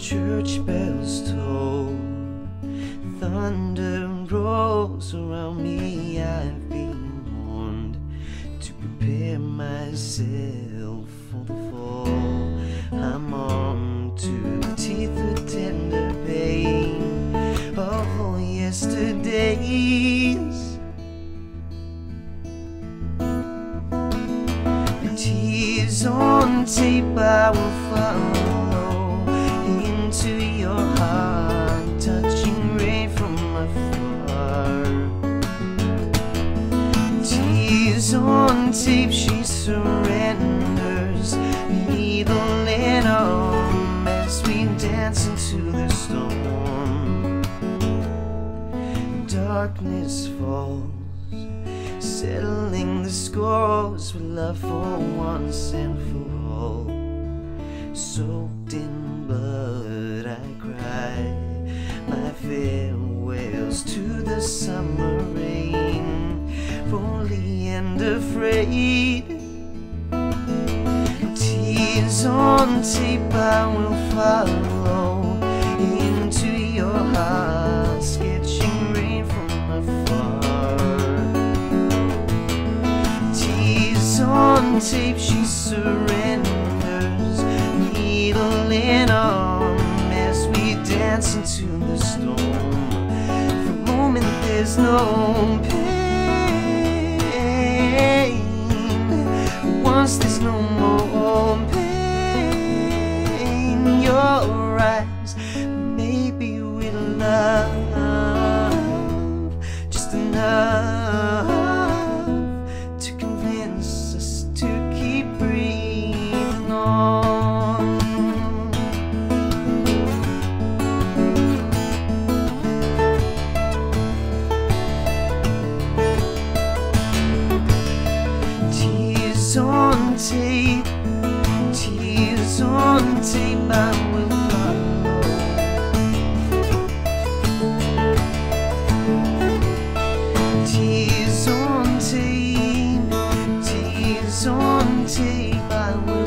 Church bells toll, thunder rolls around me. I've been warned to prepare myself for the fall. I'm on to the teeth of tender pain of yesterdays. Tears on tape, I will follow On tape, she surrenders, needle in arm as we dance into the storm. Darkness falls settling the scores with love for once and for all. Soaked in blood, I cry afraid. Tears on tape, I will follow into your heart, sketching rain from afar. Tears on tape, she surrenders, needle in arm as we dance into the storm. For a moment, there's no cause there's no more pain your eyes. Maybe we love just enough. on tape, tears on tape, I will follow. Tears on tape, tears on tape, I will.